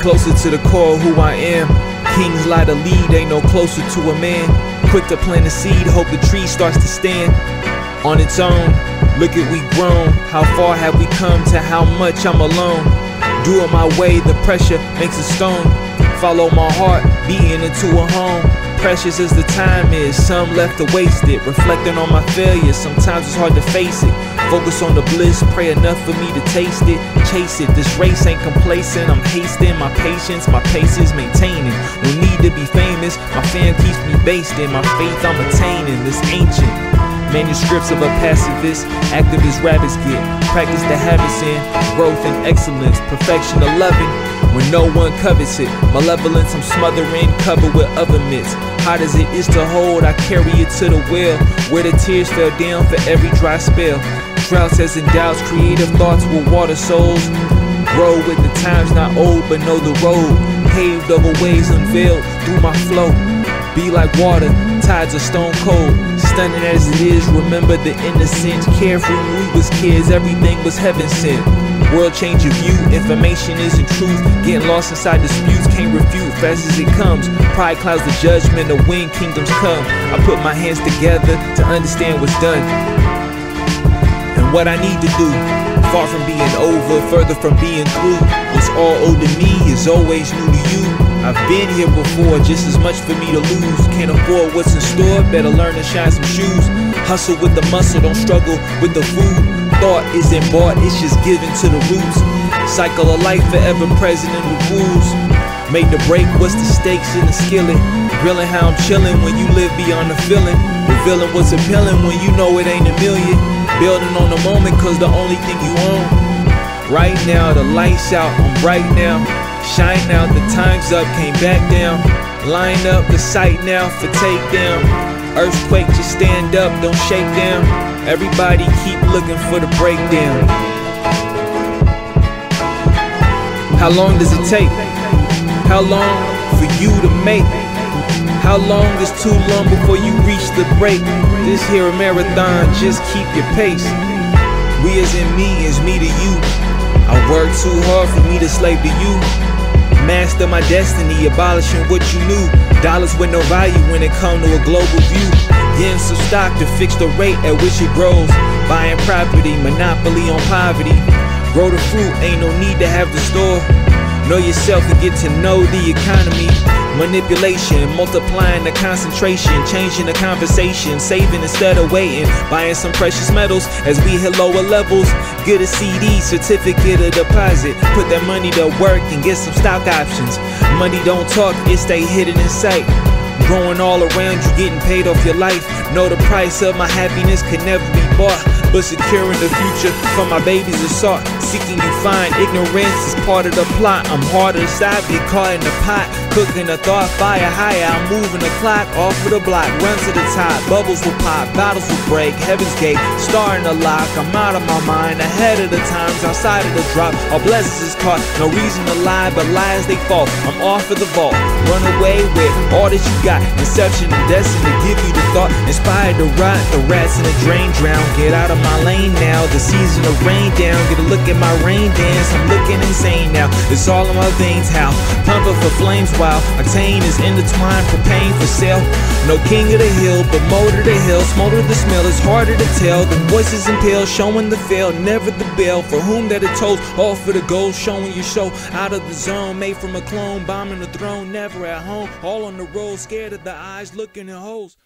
closer to the core of who I am. Kings lie to lead, ain't no closer to a man. Quick to plant a seed, hope the tree starts to stand on its own. Look at we grown, how far have we come to how much I'm alone. Doing my way, the pressure makes a stone. Follow my heart, beating into a home. Precious as the time is, some left to waste it. Reflecting on my failures, sometimes it's hard to face it. Focus on the bliss, pray enough for me to taste it. Chase it, this race ain't complacent. I'm hasting my patience, my pace is maintaining. No need to be famous, my fan keeps me based in. My faith I'm attaining, this ancient. Manuscripts of a pacifist, activist rabbits get. Practice the habits in growth and excellence, perfection of loving when no one covets it. Malevolence I'm smothering, covered with other myths. Hot as it is to hold, I carry it to the well, where the tears fell down for every dry spell. Droughts as in doubts, creative thoughts will water souls. Grow with the times not old, but know the road. Paved over ways unveiled through my flow. Be like water, tides are stone cold. Stunning as it is, remember the innocence. Carefree when we was kids, everything was heaven sent. World change of view, information isn't truth. Getting lost inside disputes, can't refute fast as it comes. Pride clouds the judgment of when kingdoms come. I put my hands together to understand what's done what I need to do. Far from being over, further from being through. What's all old to me is always new to you. I've been here before, just as much for me to lose. Can't afford what's in store, better learn to shine some shoes. Hustle with the muscle, don't struggle with the food. Thought isn't bought, it's just given to the roots. Cycle of life forever present in the rules. Made the break, what's the stakes in the skillet? Grilling how I'm chilling when you live beyond the feeling. Revealing what's appealing when you know it ain't a million. Building on the moment, cause the only thing you own. Right now, the lights out, I'm bright now. Shine out, the time's up, came back down. Line up the sight now for takedown. Earthquake, just stand up, don't shake down. Everybody keep looking for the breakdown. How long does it take? How long for you to make? How long is too long before you reach the break? This here a marathon, just keep your pace. We as in me is me to you. I work too hard for me to slave to you. Master my destiny, abolishing what you knew. Dollars with no value when it come to a global view. Getting some stock to fix the rate at which it grows. Buying property, monopoly on poverty. Grow the fruit, ain't no need to have the store. Know yourself and get to know the economy. Manipulation, multiplying the concentration, changing the conversation, saving instead of waiting, buying some precious metals as we hit lower levels. Get a CD, certificate of deposit, put that money to work and get some stock options. Money don't talk, it stay hidden in sight. Growing all around you, getting paid off your life. Know the price of my happiness could never be bought. But securing the future for my babies is sought. Seeking you find ignorance is part of the plot. I'm harder stop, get caught in the pot. Cooking the thought, fire higher. I'm moving the clock off of the block. Run to the top, bubbles will pop, battles will break. Heaven's gate, starting to lock. I'm out of my mind, ahead of the times, outside of the drop. All blessings is caught, no reason to lie, but lies they fall. I'm off of the vault, run away with all that you got. Inception and destined to give you the thought, inspired to rot. The rats in the drain drown. Get out of my lane now. The season of rain down. Get a look at my rain dance. I'm looking insane now. It's all in my veins. How pumping for flames while octane is intertwined for pain for sale. No king of the hill, but motor the hill. Smolder the smell is harder to tell. The voices impale, showing the fail, never the bell. For whom that it tolls, all for the gold, showing you show out of the zone. Made from a clone, bombing the throne, never at home. All on the road, scared of the eyes, looking in holes.